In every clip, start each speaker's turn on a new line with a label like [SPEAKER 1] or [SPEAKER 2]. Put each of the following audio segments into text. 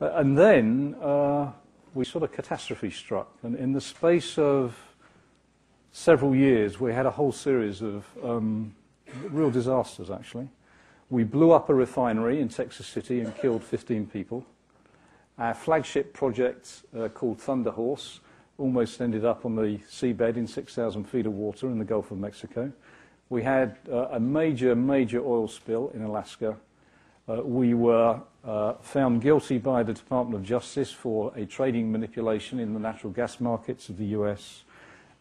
[SPEAKER 1] Uh, and then uh, we sort of catastrophe struck. And in the space of several years, we had a whole series of um, real disasters, actually. We blew up a refinery in Texas City and killed 15 people. Our flagship project, uh, called Thunder Horse, almost ended up on the seabed in 6,000 feet of water in the Gulf of Mexico. We had uh, a major, major oil spill in Alaska. Uh, we were uh, found guilty by the Department of Justice for a trading manipulation in the natural gas markets of the US,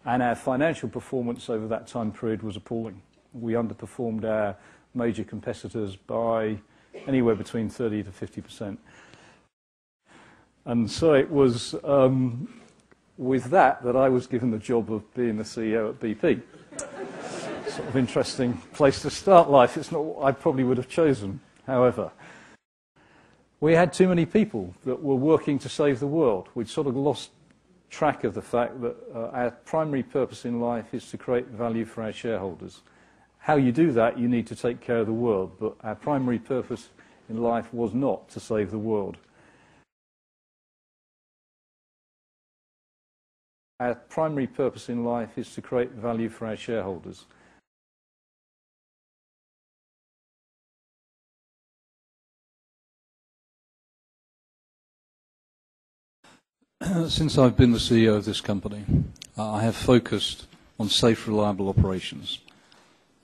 [SPEAKER 1] and our financial performance over that time period was appalling. We underperformed our major competitors by anywhere between 30 to 50 percent. And so it was um, with that that I was given the job of being the CEO at BP. sort of interesting place to start life. It's not what I probably would have chosen, however. We had too many people that were working to save the world. We'd sort of lost track of the fact that uh, our primary purpose in life is to create value for our shareholders. How you do that, you need to take care of the world, but our primary purpose in life was not to save the world. Our primary purpose in life is to create value for our shareholders. Since I've been the CEO of this company, uh, I have focused on safe, reliable operations.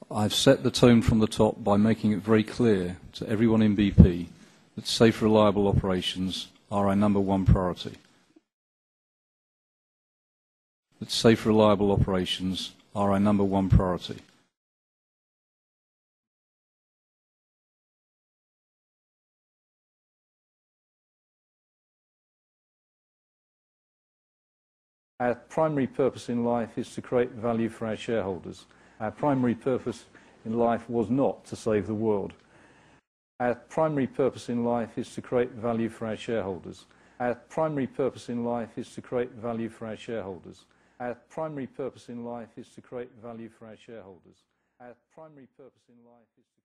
[SPEAKER 1] I've set the tone from the top by making it very clear to everyone in BP that safe, reliable operations are our number one priority. That safe, reliable operations are our number one priority. Our primary purpose in life is to create value for our shareholders. Our primary purpose in life was not to save the world. Our primary purpose in life is to create value for our shareholders. Our primary purpose in life is to create value for our shareholders. Our primary purpose in life is to create value for our shareholders. Our primary purpose in life is to